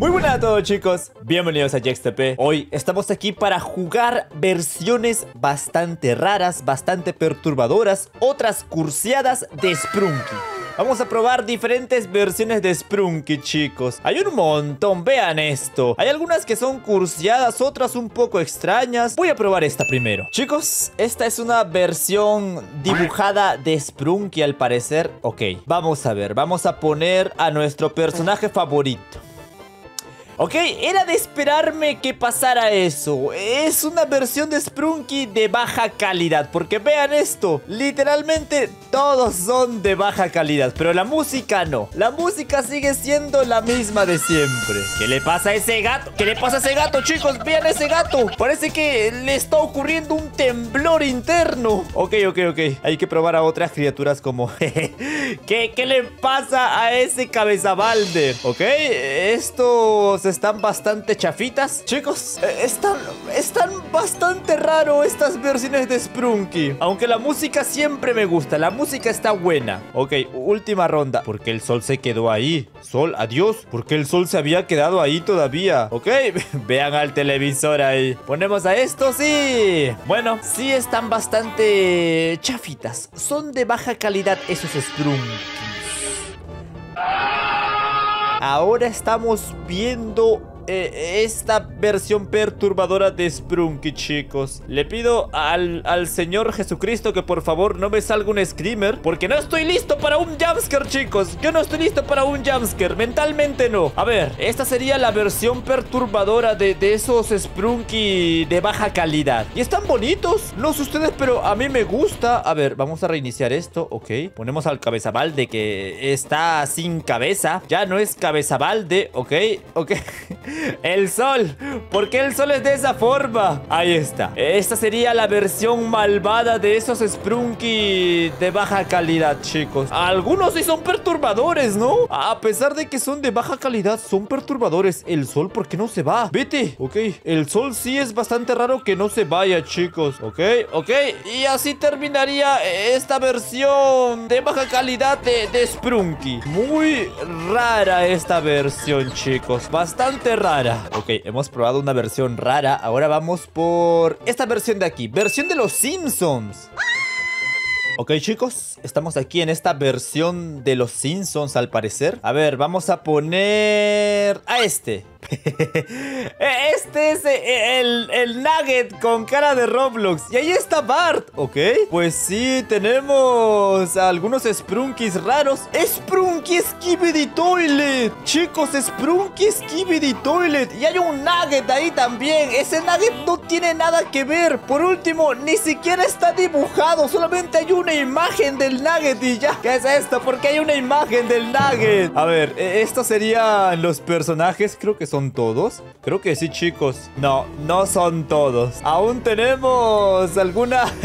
Muy buenas a todos chicos, bienvenidos a JaxTP Hoy estamos aquí para jugar versiones bastante raras, bastante perturbadoras Otras cursiadas de Sprunky. Vamos a probar diferentes versiones de Sprunky, chicos. Hay un montón, vean esto. Hay algunas que son cursiadas, otras un poco extrañas. Voy a probar esta primero. Chicos, esta es una versión dibujada de Sprunky al parecer. Ok, vamos a ver, vamos a poner a nuestro personaje favorito Ok, era de esperarme que pasara eso. Es una versión de Sprunky de baja calidad. Porque vean esto. Literalmente todos son de baja calidad. Pero la música no. La música sigue siendo la misma de siempre. ¿Qué le pasa a ese gato? ¿Qué le pasa a ese gato, chicos? Vean ese gato. Parece que le está ocurriendo un temblor interno. Ok, ok, ok. Hay que probar a otras criaturas como... ¿Qué, ¿Qué le pasa a ese cabezabalde? Ok, esto se están bastante chafitas. Chicos, eh, están, están bastante raro estas versiones de Sprunky. Aunque la música siempre me gusta. La música está buena. Ok, última ronda. ¿Por qué el sol se quedó ahí? Sol, adiós. ¿Por qué el sol se había quedado ahí todavía? Ok, vean al televisor ahí. Ponemos a esto, sí. Bueno, sí están bastante chafitas. Son de baja calidad esos Sprunkies. Ahora estamos viendo eh, esta versión perturbadora de Sprunky, chicos. Le pido al, al, Señor Jesucristo que por favor no me salga un screamer. Porque no estoy listo para un jumpscare, chicos. Yo no estoy listo para un jumpscare. Mentalmente no. A ver, esta sería la versión perturbadora de, de esos Sprunky de baja calidad. Y están bonitos. No sé ustedes, pero a mí me gusta. A ver, vamos a reiniciar esto. Ok. Ponemos al cabezabalde que está sin cabeza. Ya no es cabezabalde. Ok, ok. El sol. ¿Por qué el sol es de esa forma? Ahí está. Esta sería la versión malvada de esos Sprunky de baja calidad, chicos. Algunos sí son perturbadores, ¿no? A pesar de que son de baja calidad, son perturbadores. El sol, ¿por qué no se va? Vete. Ok. El sol sí es bastante raro que no se vaya, chicos. Ok, ok. Y así terminaría esta versión de baja calidad de, de Sprunky. Muy rara esta versión, chicos. Bastante rara. Ok, hemos probado una versión rara. Ahora vamos por esta versión de aquí. Versión de los Simpsons. Ok chicos, estamos aquí en esta versión de los Simpsons al parecer A ver, vamos a poner a este Este es el, el, Nugget con cara de Roblox. Y ahí está Bart, ¿ok? Pues sí, tenemos algunos Sprunkies raros. Sprunky Skibidi Toilet. Chicos, Sprunky Skibidi Toilet. Y hay un Nugget ahí también. Ese Nugget no tiene nada que ver. Por último, ni siquiera está dibujado. Solamente hay una imagen del Nugget y ya. ¿Qué es esto? ¿Por qué hay una imagen del Nugget? A ver, e, estos serían los personajes. Creo que son todos? Creo que sí, chicos. No, no son todos. Aún tenemos alguna...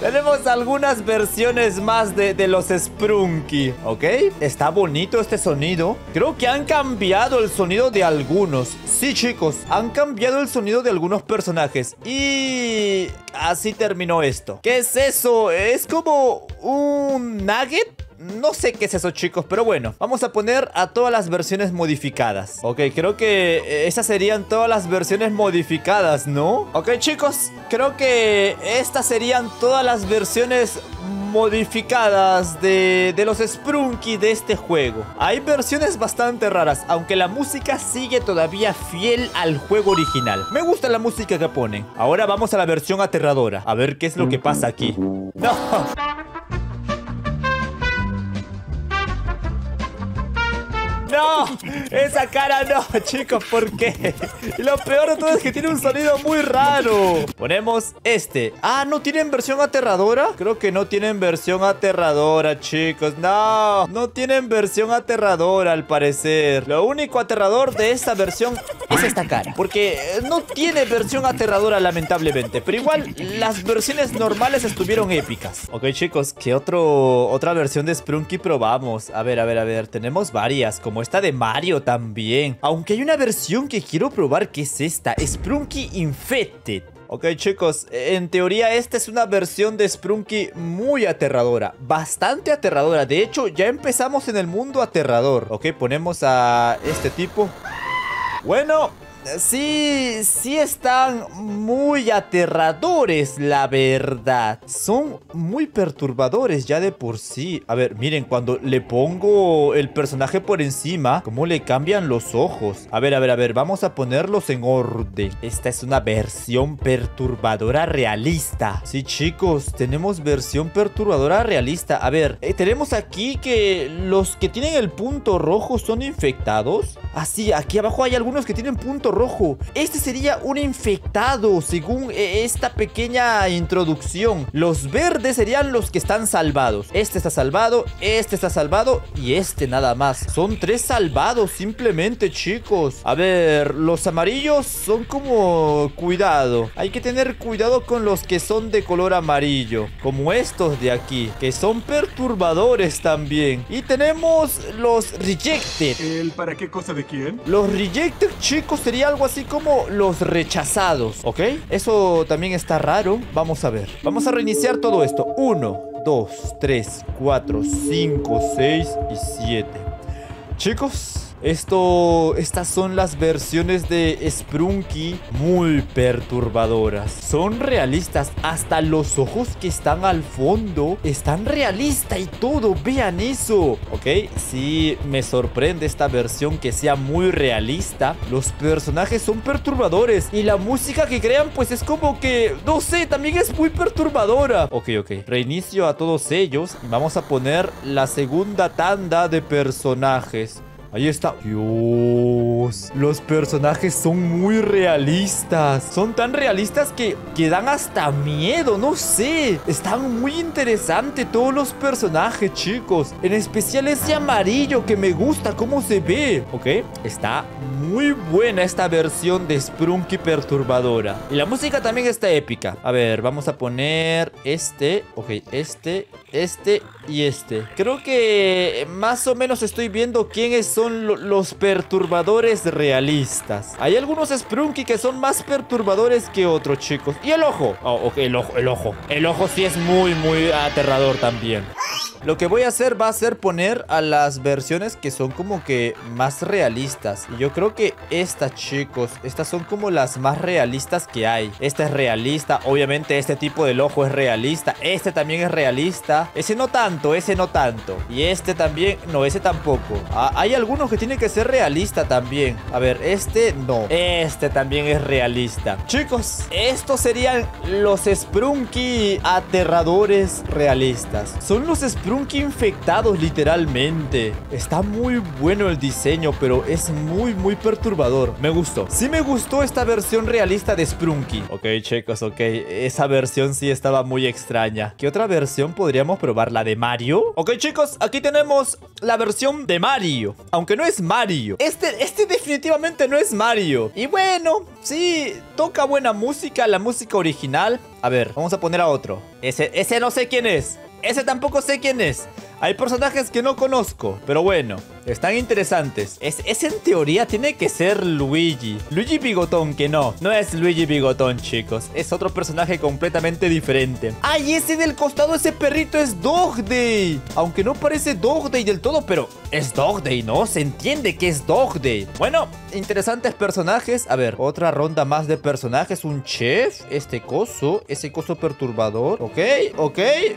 Tenemos algunas versiones más de, de, los Sprunky, ¿ok? Está bonito este sonido. Creo que han cambiado el sonido de algunos. Sí, chicos, han cambiado el sonido de algunos personajes. Y así terminó esto. ¿Qué es eso? ¿Es como un nugget? No sé qué es eso, chicos, pero bueno, vamos a poner a todas las versiones modificadas. Ok, creo que eh, esas serían todas las versiones modificadas, ¿no? Ok, chicos, creo que estas serían todas las versiones modificadas de, de, los Sprunky de este juego. Hay versiones bastante raras, aunque la música sigue todavía fiel al juego original. Me gusta la música que ponen. Ahora vamos a la versión aterradora, a ver qué es lo que pasa aquí. ¡No! ¡No! Esa cara no, chicos, ¿por qué? Y lo peor de todo es que tiene un sonido muy raro. Ponemos este. Ah, ¿no tienen versión aterradora? Creo que no tienen versión aterradora, chicos. No, no tienen versión aterradora al parecer. Lo único aterrador de esta versión es esta cara. Porque no tiene versión aterradora, lamentablemente. Pero igual, las versiones normales estuvieron épicas. Ok, chicos, ¿qué otro, otra versión de Sprunky probamos? A ver, a ver, a ver. Tenemos varias, como esta de Mario también. Aunque hay una versión que quiero probar que es esta. Sprunky Infected. Ok chicos, en teoría esta es una versión de Sprunky muy aterradora Bastante aterradora, de hecho ya empezamos en el mundo aterrador Ok, ponemos a este tipo Bueno, Sí, sí están muy aterradores, la verdad. Son muy perturbadores ya de por sí. A ver, miren, cuando le pongo el personaje por encima, cómo le cambian los ojos. A ver, a ver, a ver, vamos a ponerlos en orden. Esta es una versión perturbadora realista. Sí, chicos, tenemos versión perturbadora realista. A ver, eh, tenemos aquí que los que tienen el punto rojo son infectados. Ah, aquí abajo hay algunos que tienen punto rojo. Este sería un infectado, según eh, esta pequeña introducción. Los verdes serían los que están salvados. Este está salvado, este está salvado y este nada más. Son tres salvados simplemente, chicos. A ver, los amarillos son como cuidado. Hay que tener cuidado con los que son de color amarillo. Como estos de aquí, que son perturbadores también. Y tenemos los rejected. ¿El para qué cosa de quién? Los rejected, chicos, sería algo así como los rechazados, ¿ok? Eso también está raro. Vamos a ver. Vamos a reiniciar todo esto. 1, 2, 3, 4, 5, 6 y 7. Chicos, esto, estas son las versiones de Sprunky muy perturbadoras. Son realistas, hasta los ojos que están al fondo están realistas y todo, vean eso. Ok, sí, me sorprende esta versión que sea muy realista. Los personajes son perturbadores y la música que crean pues es como que, no sé, también es muy perturbadora. Ok, ok, reinicio a todos ellos y vamos a poner la segunda tanda de personajes. Ahí está. Dios. Los personajes son muy realistas. Son tan realistas que, que dan hasta miedo. No sé. Están muy interesantes todos los personajes, chicos. En especial ese amarillo que me gusta cómo se ve. Ok. Está muy buena esta versión de Sprunky perturbadora. Y la música también está épica. A ver, vamos a poner este. Ok, este, este y este. Creo que más o menos estoy viendo quiénes son los perturbadores realistas. Hay algunos Sprunky que son más perturbadores que otros, chicos. Y el ojo. Oh, el ojo, el ojo. El ojo sí es muy, muy aterrador también. Lo que voy a hacer va a ser poner a las versiones que son como que más realistas. Y yo creo que estas, chicos, estas son como las más realistas que hay. Esta es realista. Obviamente este tipo del ojo es realista. Este también es realista. Ese no tanto, ese no tanto. Y este también, no, ese tampoco. Ah, hay algunos que tienen que ser realista también. A ver, este no. Este también es realista. Chicos, estos serían los Sprunky aterradores realistas. Son los Sprunky Sprunky infectados literalmente. Está muy bueno el diseño, pero es muy, muy perturbador. Me gustó. Sí me gustó esta versión realista de Sprunky. Ok, chicos, ok. Esa versión sí estaba muy extraña. ¿Qué otra versión podríamos probar? ¿La de Mario? Ok, chicos, aquí tenemos la versión de Mario. Aunque no es Mario. Este, este definitivamente no es Mario. Y bueno, sí, toca buena música, la música original. A ver, vamos a poner a otro. Ese, ese no sé quién es. Ese tampoco sé quién es. Hay personajes que no conozco, pero bueno, están interesantes. Es, ese en teoría tiene que ser Luigi. Luigi Bigotón, que no. No es Luigi Bigotón, chicos. Es otro personaje completamente diferente. ¡Ay, ese del costado, ese perrito es Dog Day! Aunque no parece Dog Day del todo, pero es Dog Day, ¿no? Se entiende que es Dog Day. Bueno, interesantes personajes. A ver, otra ronda más de personajes. Un chef, este coso, ese coso perturbador. Ok, ok. Eh,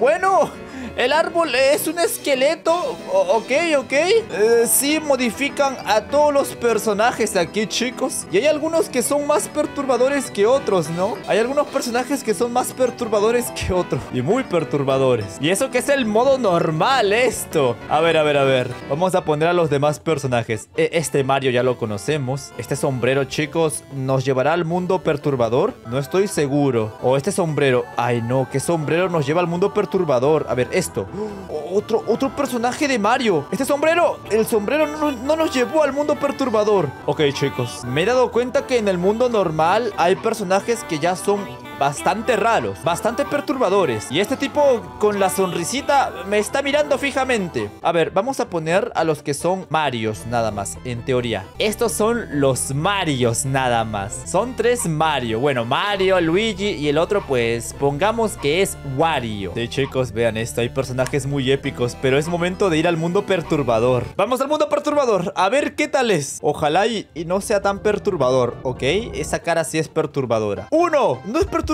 bueno, el árbol es un esqueleto. ok, ok. Eh, sí, modifican a todos los personajes aquí, chicos. Y hay algunos que son más perturbadores que otros, ¿no? Hay algunos personajes que son más perturbadores que otros. Y muy perturbadores. Y eso que es el modo normal, esto. A ver, a ver, a ver. Vamos a poner a los demás personajes. E, este Mario ya lo conocemos. Este sombrero, chicos, ¿nos llevará al mundo perturbador? No estoy seguro. O este sombrero. Ay, no, ¿qué sombrero nos lleva al mundo perturbador? A ver, esto otro, otro personaje de Mario. Este sombrero, el sombrero no, nos llevó al mundo perturbador. Ok, chicos, me he dado cuenta que en el mundo normal hay personajes que ya son bastante raros, bastante perturbadores. Y este tipo con la sonrisita me está mirando fijamente. A ver, vamos a poner a los que son Marios nada más, en teoría. Estos son los Marios nada más. Son tres Mario. Bueno, Mario, Luigi y el otro pues pongamos que es Wario. Sí, chicos, vean esto. Hay personajes muy épicos, pero es momento de ir al mundo perturbador. Vamos al mundo perturbador. A ver qué tal es. Ojalá y, y no sea tan perturbador, ¿ok? Esa cara sí es perturbadora. ¡Uno! ¡No es perturbador!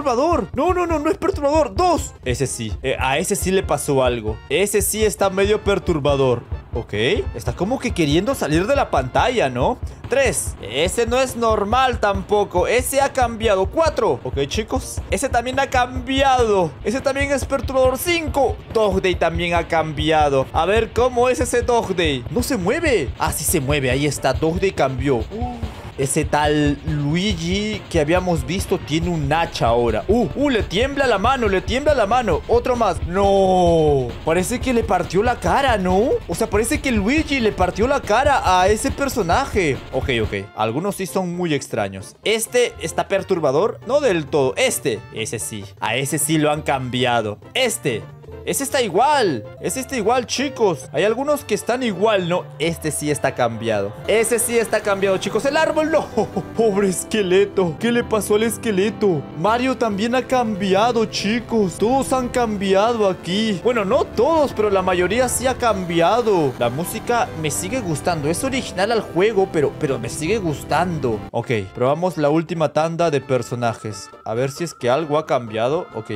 No, no, no, no es perturbador. ¡Dos! Ese sí. Eh, a ese sí le pasó algo. Ese sí está medio perturbador. Ok, está como que queriendo salir de la pantalla, ¿no? Tres, ese no es normal tampoco Ese ha cambiado, cuatro Ok chicos, ese también ha cambiado Ese también es perturbador, cinco Dog Day también ha cambiado A ver, ¿cómo es ese Dog Day? No se mueve Ah, sí se mueve, ahí está, Dog Day cambió uh. Ese tal Luigi que habíamos visto tiene un hacha ahora. Uh, uh, le tiembla la mano, le tiembla la mano. Otro más. No. Parece que le partió la cara, ¿no? O sea, parece que Luigi le partió la cara a ese personaje. Ok, ok. Algunos sí son muy extraños. Este está perturbador. No del todo. Este. Ese sí. A ese sí lo han cambiado. Este. Ese está igual. Ese está igual, chicos. Hay algunos que están igual, ¿no? Este sí está cambiado. Ese sí está cambiado, chicos. El árbol no. pobre esqueleto. ¿Qué le pasó al esqueleto? Mario también ha cambiado, chicos. Todos han cambiado aquí. Bueno, no todos, pero la mayoría sí ha cambiado. La música me sigue gustando. Es original al juego, pero, pero me sigue gustando. Ok, probamos la última tanda de personajes. A ver si es que algo ha cambiado. Ok,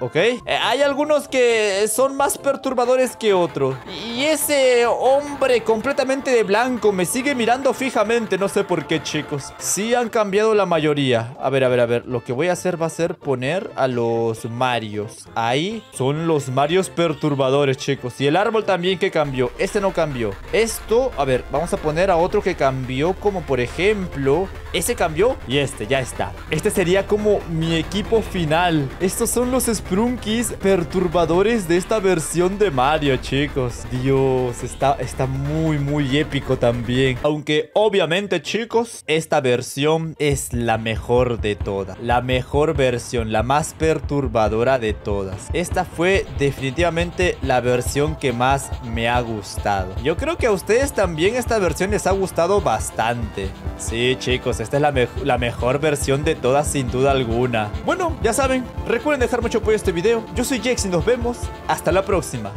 ¿ok? Eh, hay algunos que son más perturbadores que otros. Y ese hombre completamente de blanco me sigue mirando fijamente, no sé por qué, chicos. Sí han cambiado la mayoría. A ver, a ver, a ver. Lo que voy a hacer va a ser poner a los Marios. Ahí son los Marios perturbadores, chicos. Y el árbol también que cambió. Este no cambió. Esto, a ver, vamos a poner a otro que cambió, como por ejemplo... Ese cambió y este, ya está. Este sería como mi equipo final. Estos son los Sprunkis perturbadores de esta versión de Mario, chicos. Dios, está, está muy, muy épico también. Aunque obviamente, chicos, esta versión es la mejor de todas. La mejor versión, la más perturbadora de todas. Esta fue definitivamente la versión que más me ha gustado. Yo creo que a ustedes también esta versión les ha gustado bastante. Sí, chicos, esta es la, la mejor versión de todas sin duda alguna. Bueno, ya saben, recuerden dejar mucho este video. Yo soy Jex y nos vemos. Hasta la próxima.